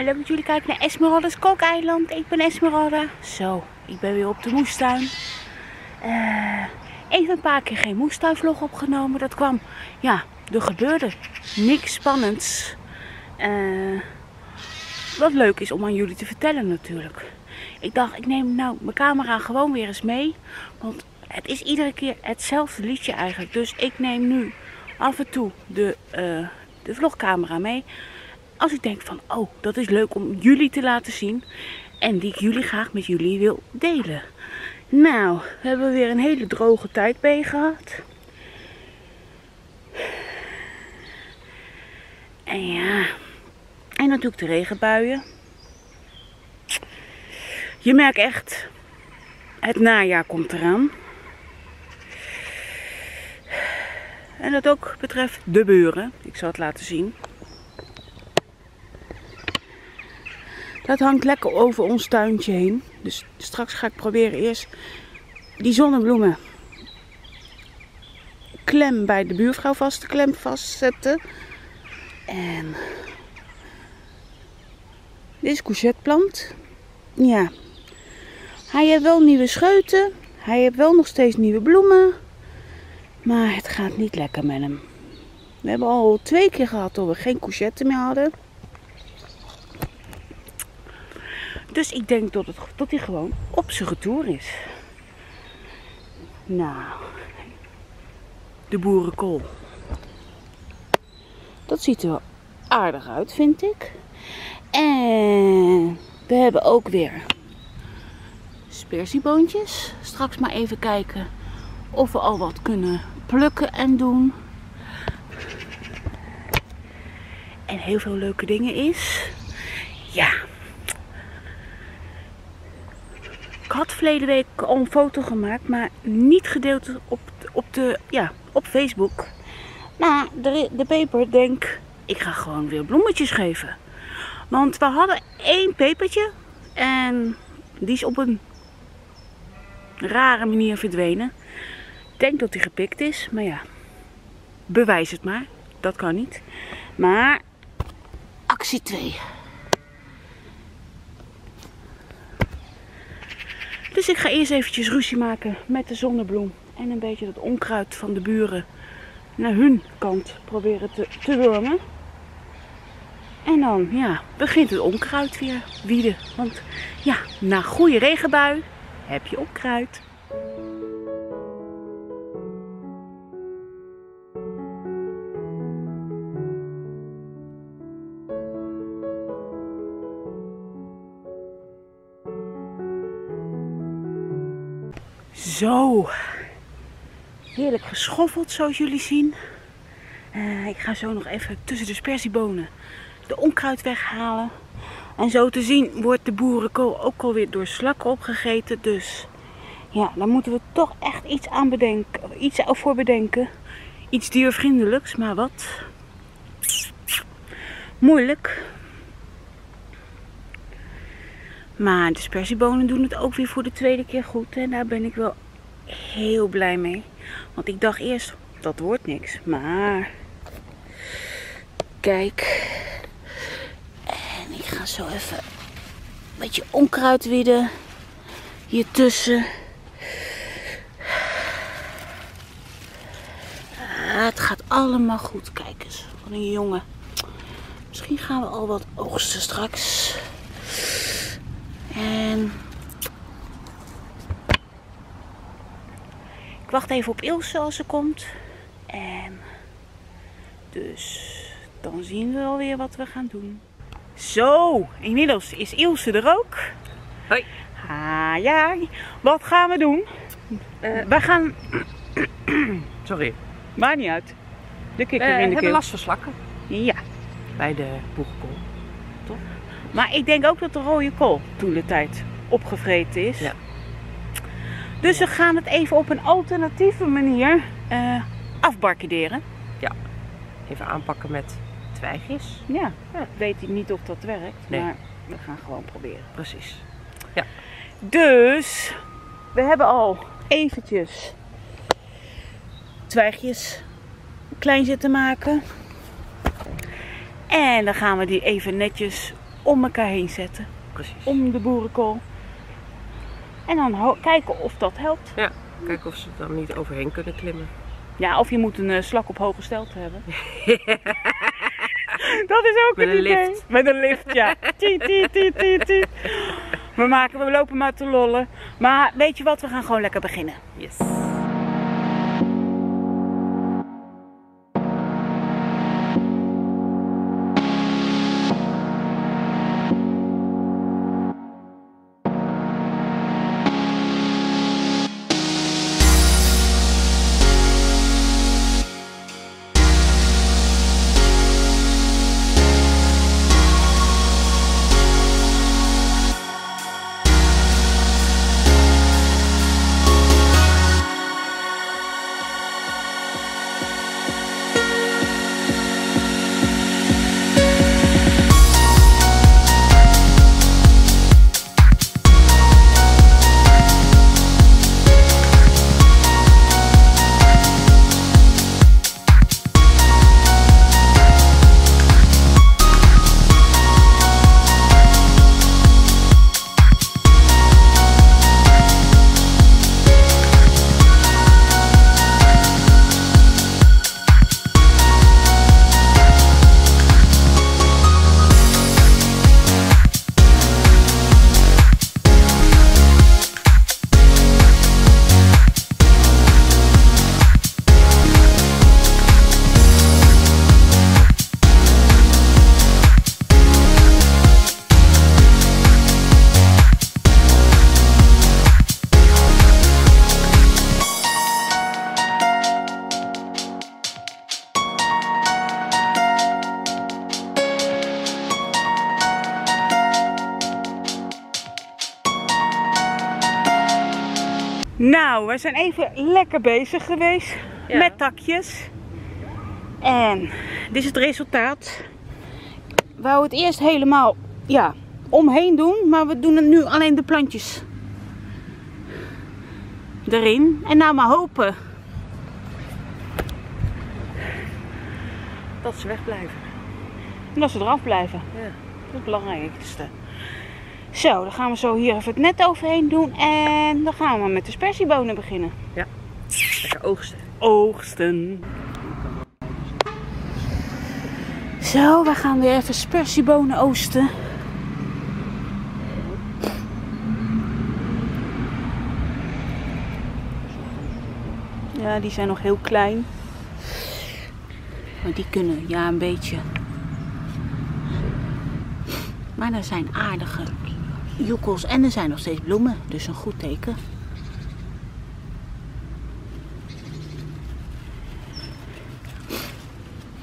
En leuk dat jullie kijken naar Esmeralda's Kookeiland. Ik ben Esmeralda. Zo, ik ben weer op de moestuin. Eh, even een paar keer geen moestuinvlog opgenomen. Dat kwam, ja, er gebeurde niks spannends. Eh, wat leuk is om aan jullie te vertellen natuurlijk. Ik dacht, ik neem nou mijn camera gewoon weer eens mee. Want het is iedere keer hetzelfde liedje eigenlijk. Dus ik neem nu af en toe de, eh, de vlogcamera mee. Als ik denk van, oh, dat is leuk om jullie te laten zien. En die ik jullie graag met jullie wil delen. Nou, we hebben weer een hele droge tijd bij gehad. En ja, en natuurlijk de regenbuien. Je merkt echt, het najaar komt eraan. En dat ook betreft de beuren. Ik zal het laten zien. Dat hangt lekker over ons tuintje heen. Dus straks ga ik proberen eerst die zonnebloemen klem bij de buurvrouw vast te klem vastzetten. En dit is. Ja. Hij heeft wel nieuwe scheuten. Hij heeft wel nog steeds nieuwe bloemen. Maar het gaat niet lekker met hem. We hebben al twee keer gehad dat we geen courgette meer hadden. Dus ik denk dat, het, dat hij gewoon op zijn retour is. Nou, de boerenkool. Dat ziet er wel aardig uit, vind ik. En we hebben ook weer spersieboontjes. Straks maar even kijken of we al wat kunnen plukken en doen. En heel veel leuke dingen is. Ja. Ik had verleden week al een foto gemaakt, maar niet gedeeld op, op, de, ja, op Facebook. Maar de, de peper denk, ik ga gewoon weer bloemetjes geven. Want we hadden één pepertje en die is op een rare manier verdwenen. Ik denk dat hij gepikt is, maar ja, bewijs het maar. Dat kan niet. Maar actie 2. Dus ik ga eerst eventjes ruzie maken met de zonnebloem. En een beetje dat onkruid van de buren naar hun kant proberen te, te. En dan ja, begint het onkruid weer wieden. Want ja, na goede regenbui heb je onkruid. Zo, heerlijk geschoffeld zoals jullie zien. Uh, ik ga zo nog even tussen de spersiebonen de onkruid weghalen. En zo te zien wordt de boerenkool ook alweer door slakken opgegeten. Dus ja, daar moeten we toch echt iets aan bedenken. Iets voor bedenken. Iets diervriendelijks, maar wat? Moeilijk. Maar de spersiebonen doen het ook weer voor de tweede keer goed. En daar ben ik wel heel blij mee. Want ik dacht eerst, dat wordt niks. Maar, kijk. En ik ga zo even een beetje onkruid wieden. Hier tussen. Ah, het gaat allemaal goed. Kijk eens, een jongen. Misschien gaan we al wat oogsten straks. En ik wacht even op Ilse als ze komt. En dus dan zien we alweer wat we gaan doen. Zo, inmiddels is Ilse er ook. Hoi. Ah ja, wat gaan we doen? Uh, we gaan... Sorry. Maakt niet uit. De kikker we in de hebben keel. last van slakken. Ja. Bij de boerenkool. Toch? Maar ik denk ook dat de rode kool toen de tijd opgevreten is. Ja. Dus we gaan het even op een alternatieve manier uh, afbarkaderen. Ja. Even aanpakken met twijgjes. Ja. ja. Weet ik niet of dat werkt, Nee. maar we gaan gewoon proberen. Precies. Ja. Dus we hebben al eventjes twijgjes klein zitten maken. En dan gaan we die even netjes om elkaar heen zetten. Precies. Om de boerenkool. En dan kijken of dat helpt. Ja, kijken of ze er dan niet overheen kunnen klimmen. Ja, of je moet een eh, slak op hoge stelte hebben. dat is ook Met een een idee. lift. Met een lift, ja. Tiet, tiet, tiet, tiet, tiet. We, maken, we lopen maar te lollen. Maar weet je wat, we gaan gewoon lekker beginnen. Yes. Nou, we zijn even lekker bezig geweest Ja. met takjes. En dit is het resultaat. We wou het eerst helemaal ja, omheen doen, maar we doen het nu alleen de plantjes erin. En nou maar hopen dat ze wegblijven. En dat ze eraf blijven. Ja. Dat is het belangrijkste. Zo, dan gaan we zo hier even het net overheen doen. En dan gaan we met de spersiebonen beginnen. Lekker oogsten. Oogsten. Zo, we gaan weer even spersiebonen oosten. Ja, die zijn nog heel klein. Maar die kunnen, ja, een beetje. Maar er zijn aardige joekels en er zijn nog steeds bloemen. Dus een goed teken.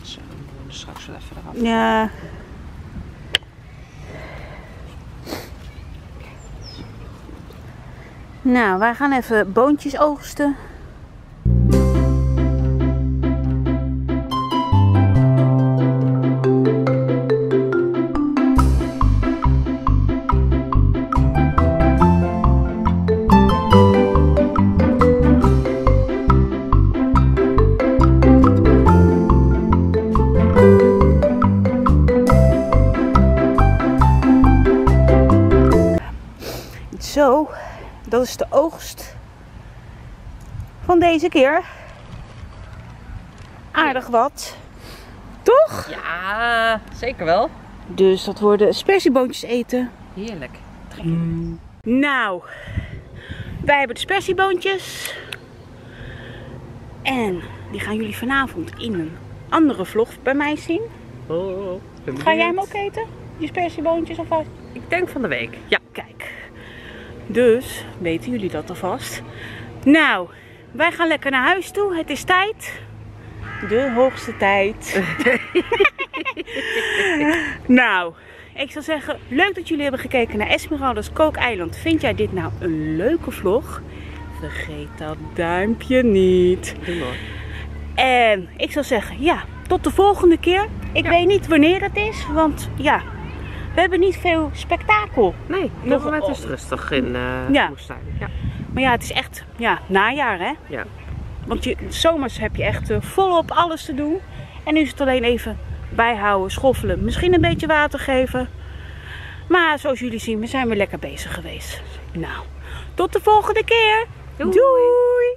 Zo, dan we straks wel even eraf. Ja. Nou, wij gaan even boontjes oogsten. Dat is de oogst van deze keer. Aardig wat. Toch? Ja, zeker wel. Dus dat worden spersieboontjes eten. Heerlijk. Nou, wij hebben de spersieboontjes. En die gaan jullie vanavond in een andere vlog bij mij zien. Oh, Ga jij hem ook eten? Die spersieboontjes alvast? Ik denk van de week. Ja. Dus weten jullie dat alvast. Nou, wij gaan lekker naar huis toe. Het is tijd. De hoogste tijd. nou, ik zou zeggen, leuk dat jullie hebben gekeken naar Esmeralda's Kookeiland. Vind jij dit nou een leuke vlog? Vergeet dat duimpje niet. Doe maar. En ik zou zeggen, ja, tot de volgende keer. Ik Ja. weet niet wanneer het is, want ja, we hebben niet veel spektakel. Nee, Nog- moment is het rustig in eh Ja. Moestuin. Ja. Maar ja, het is echt ja, najaar hè. ja. Want je, zomers heb je echt eh, volop alles te doen. En nu is het alleen even bijhouden, schoffelen, misschien een beetje water geven. Maar zoals jullie zien, we zijn weer lekker bezig geweest. Nou, tot de volgende keer. Doei. Doei.